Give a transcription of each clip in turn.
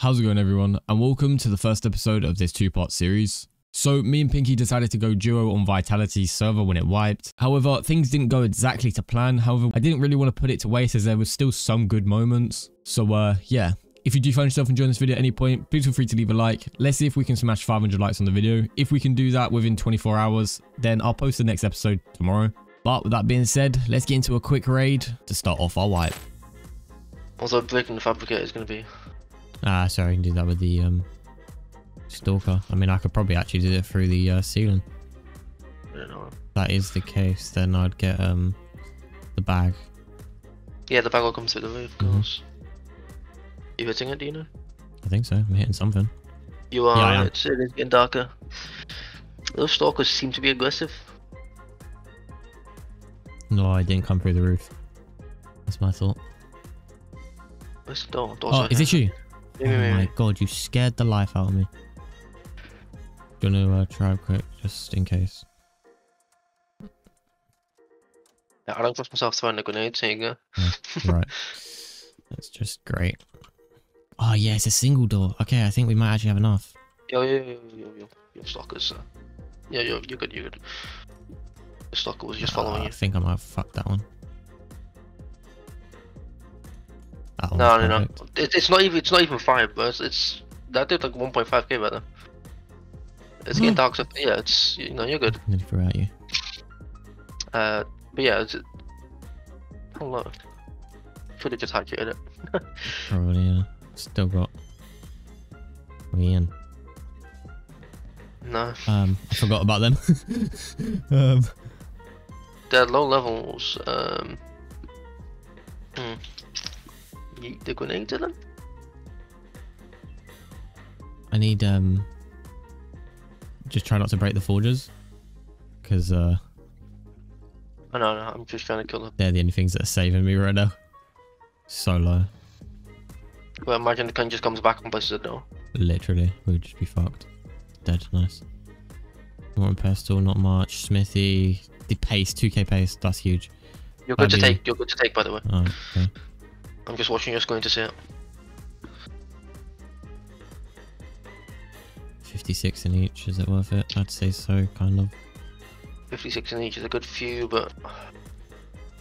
How's it going everyone and welcome to the first episode of this two-part series. So me and Pinky decided to go duo on Vitality's server when it wiped. However, things didn't go exactly to plan. However, I didn't really want to put it to waste as there was still some good moments. So uh, yeah, if you do find yourself enjoying this video at any point, please feel free to leave a like. Let's see if we can smash 500 likes on the video. If we can do that within 24 hours, then I'll post the next episode tomorrow. But with that being said, let's get into a quick raid to start off our wipe. Also, breaking the fabricator is going to be. Ah, sorry, I can do that with the um, stalker. I mean, I could probably actually do it through the uh, ceiling. I don't know. If that is the case, then I'd get um the bag. Yeah, the bag will come through the roof, of Mhm. course. You hitting it, do you know? I think so. I'm hitting something. You are. I am. it's, it is getting darker. Those stalkers seem to be aggressive. No, I didn't come through the roof. That's my thought. Where's the door? Door's Oh, right is there. this you? Maybe, oh my god, you scared the life out of me. Do you want to uh, try quick, just in case? I don't trust myself throwing a grenade, so you go. right. That's just great. Oh yeah, it's a single door. Okay, I think we might actually have enough. Yo, yo, yo, yo, yo, yo, yo, stalkers. Uh, yeah, yo, you're good, you're good. The stalker was just following Uh, you. I think I might have fucked that one. That No, no, no. It, it's not even. It's not even five, but it's, it's that did like 1.5k better. It's getting Hmm. dark. So yeah, it's you know you're good. Nearly at you. Uh, but yeah, it's. Hello. Should have just hydrated it. Probably, yeah. Still got. We in. No, Um, I forgot about them. um, they're low levels. Um. Hmm. Yeet the grenade to them. I need um. Just try not to break the forges, because uh, Oh no, no, I'm just trying to kill them. they're the only things that are saving me right now. So low, Well, imagine the gun just comes back and places the door. literally, we'd just be fucked. Dead, nice. One pestle, not much. Smithy, the pace, 2k pace, that's huge. You're good to take. You're good to take, by the way. Oh, okay. I'm just watching your screen to see it. 56 in each, is it worth it? I'd say so, kind of. 56 in each is a good few, but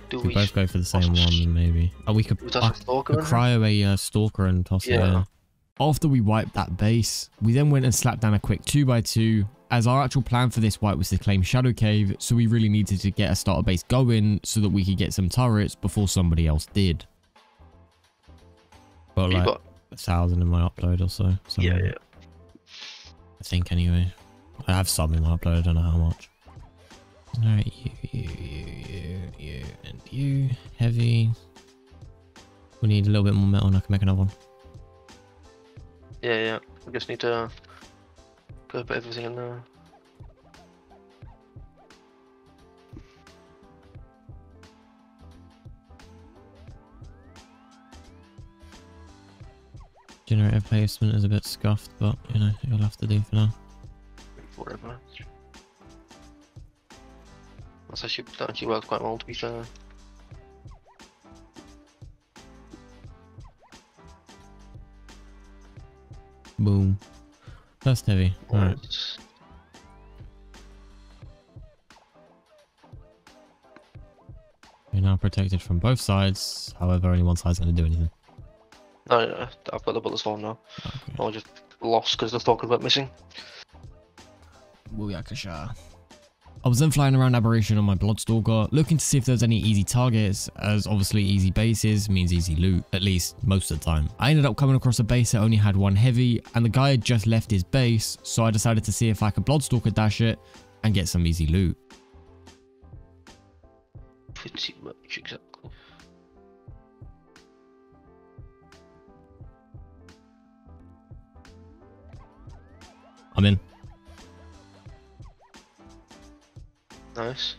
do we we? both go for the same one, maybe. Oh, we could. we toss I a stalker could in there? cryo a uh, stalker and toss it Yeah. in. After we wiped that base, we then went and slapped down a quick 2x2 as our actual plan for this wipe was to claim Shadow Cave, so we really needed to get a starter base going so that we could get some turrets before somebody else did. Got like got a thousand in my upload or so. something yeah, yeah. I think anyway. I have some in my upload, I don't know how much. Alright, you, you, you, you, you, and you. Heavy. We need a little bit more metal and I can make another one. Yeah, yeah. We just need to put everything in there. Generator placement is a bit scuffed, but you know, you'll have to do for now. Whatever. That's actually that actually works quite well to be fair. Boom. First heavy. Alright. Alright. You're now protected from both sides. However, only one side's going to do anything. No, no, I've got the bullets full now. Okay. I just lost because the stalker went missing. Booyakasha. I was then flying around Aberration on my Bloodstalker, looking to see if there was any easy targets, as obviously easy bases means easy loot, at least most of the time. I ended up coming across a base that only had one heavy, and the guy had just left his base, so I decided to see if I could Bloodstalker dash it and get some easy loot. Pretty much exactly. I'm in. Nice.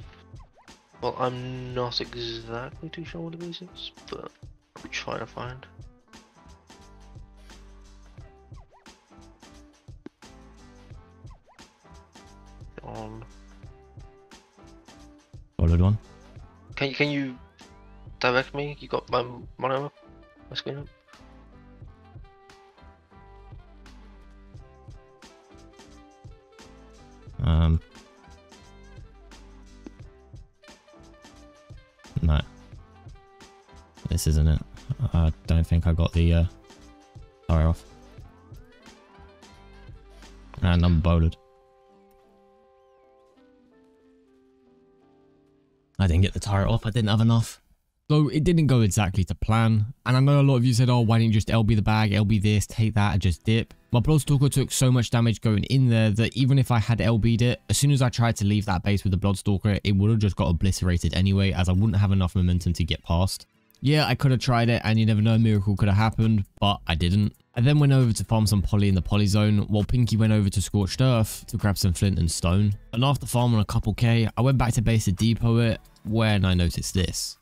Well, I'm not exactly too sure what the base is, but I'm trying to find. On. Followed one. Can you can you direct me? You got my monitor? My screen up? This isn't it. I don't think I got the uh, tire off. And I'm bowled. I didn't get the tire off. I didn't have enough. So it didn't go exactly to plan. And I know a lot of you said, oh, why didn't you just LB the bag, LB this, take that, and just dip. My Bloodstalker took so much damage going in there that even if I had LB'd it, as soon as I tried to leave that base with the Bloodstalker, it would have just got obliterated anyway, as I wouldn't have enough momentum to get past. Yeah, I could have tried it, and you never know, a miracle could have happened, but I didn't. I then went over to farm some poly in the poly zone, while Pinky went over to Scorched Earth to grab some flint and stone. And after farming a couple K, I went back to base to depot it, when I noticed this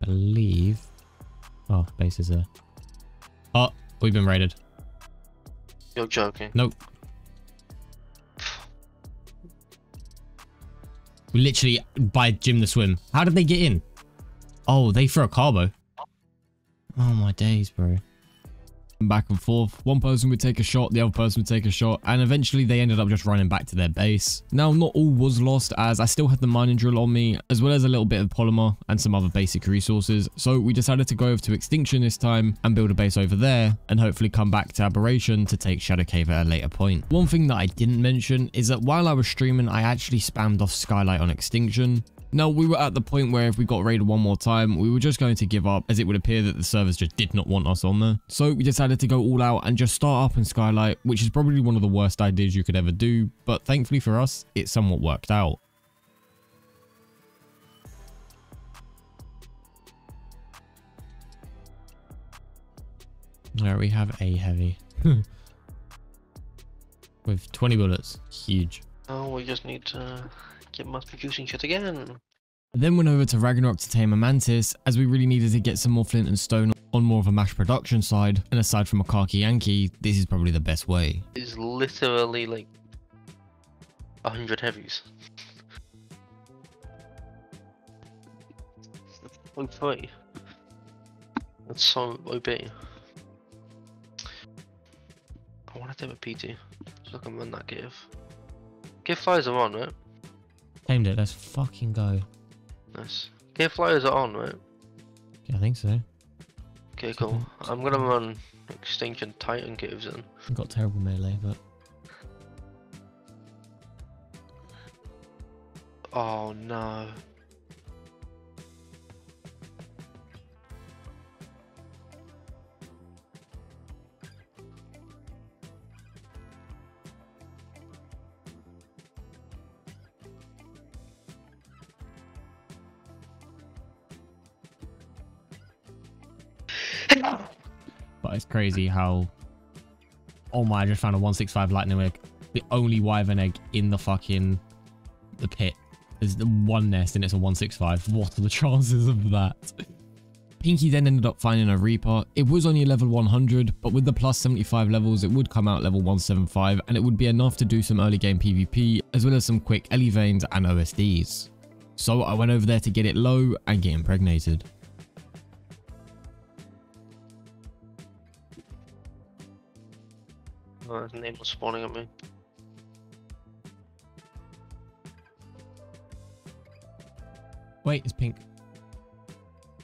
believe... Oh, base is there. Oh, we've been raided. You're joking. Nope. We literally by Jim the Swim. How did they get in? Oh, they threw a carbo. Oh my days, bro back and forth. One person would take a shot, the other person would take a shot, and eventually they ended up just running back to their base. Now, not all was lost as I still had the mining drill on me, as well as a little bit of polymer and some other basic resources. So we decided to go over to Extinction this time and build a base over there, and hopefully come back to Aberration to take Shadow Cave at a later point. One thing that I didn't mention is that while I was streaming, I actually spammed off Skylight on Extinction. Now, we were at the point where if we got raided one more time, we were just going to give up as it would appear that the servers just did not want us on there. So we decided to go all out and just start up in Skylight, which is probably one of the worst ideas you could ever do, but thankfully for us, it somewhat worked out. There we have a heavy. With 20 bullets. Huge. Oh, we just need to get mass producing shit again. then went over to Ragnarok to tame a mantis, as we really needed to get some more flint and stone on more of a mash production side, and aside from a khaki Yankee, this is probably the best way. It's literally like a hundred heavies. OP. That's so OP. I want to take a PT so I can run that give. Give fires are on, right? It, let's fucking go. Nice. Give flyers are on, right? Yeah, I think so. Okay, cool. I'm gonna run Extinction Titan caves in. I've got terrible melee, but... Oh no. but it's crazy how... Oh my, I just found a 165 lightning egg. The only wyvern egg in the fucking... The pit. There's the one nest and it's a 165. What are the chances of that? Pinky then ended up finding a Reaper. It was only level 100, but with the plus 75 levels, it would come out level 175, and it would be enough to do some early game PvP, as well as some quick Ellie veins and OSDs. So I went over there to get it low and get impregnated. Oh, his name was spawning at me. Wait, it's pink.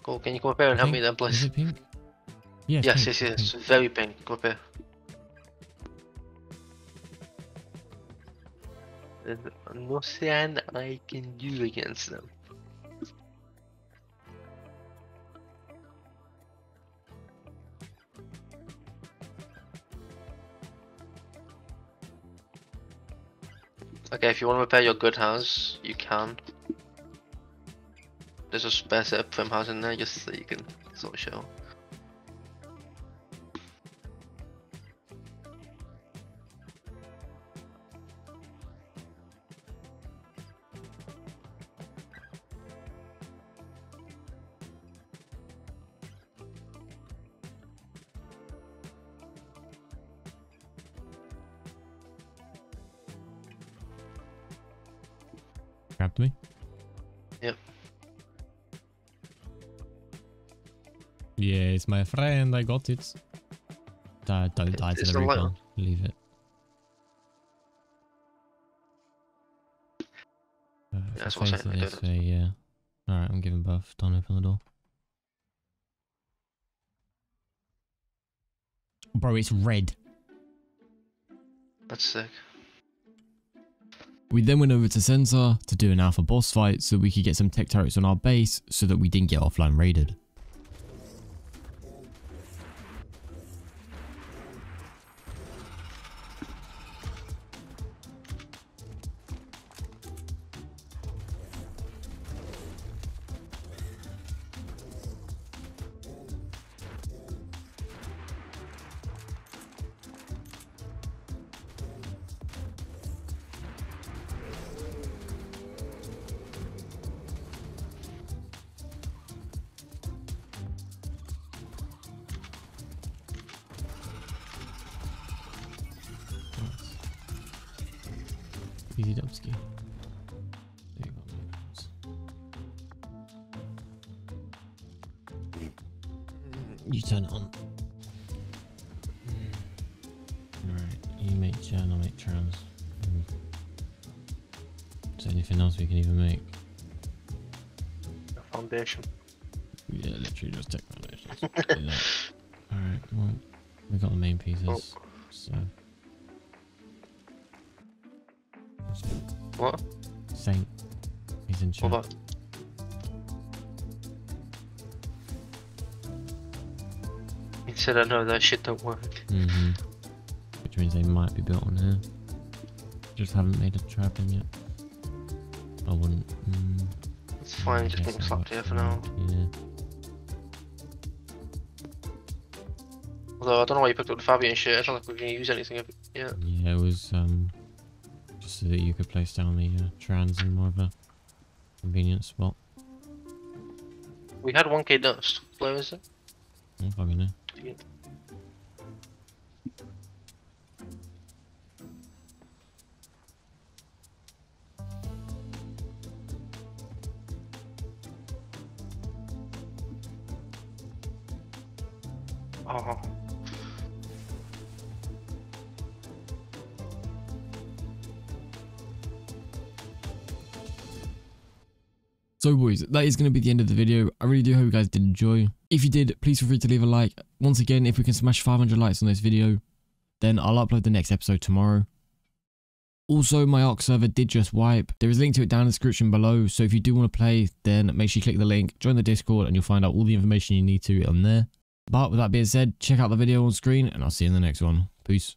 Cool, can you come up here and help Pink? me then, Is please? it pink? Yeah, Yes, pink, yes, yes. pink. Very pink. Come up here. There's nothing I can do against them. Okay, if you want to repair your good house, you can. There's a spare set of prim house in there just so you can sort of show. Happened to me. Yep. Yes, my friend, I got it. Don't, don't die to the recon. Leave it. Uh, That's what I'm saying. Uh, yeah. Alright, I'm giving buff. Don't open the door. Bro, it's red. That's sick. We then went over to Center to do an alpha boss fight so we could get some Tek turrets on our base so that we didn't get offline raided. Easy. There you go, man. You turn it on. Alright, you make gen, I'll make trans. Hmm. Is there anything else we can even make? A foundation. Yeah, literally just Tek foundations. Alright, well, we got the main pieces. Oh. So, What? Saint, he's in chat. He said, I know that shit don't work. hmm Which means they might be built on here. Just haven't made a trap in yet. I wouldn't. Mm, It's fine, just I slapped here for now. Yeah. Although I don't know why you picked up the Fabian shit. It's not like we're gonna use anything of it yet. Yeah, it was um so that you could place down the uh, trans in more of a convenient spot. We had 1k dust. Where is it? I don't fucking know. Oh. So boys, that is going to be the end of the video. I really do hope you guys did enjoy. If you did, please feel free to leave a like. Once again, if we can smash 500 likes on this video, then I'll upload the next episode tomorrow. Also, my Ark server did just wipe. There is a link to it down in the description below, so if you do want to play, then make sure you click the link, join the Discord, and you'll find out all the information you need to on there. But with that being said, check out the video on screen, and I'll see you in the next one. Peace.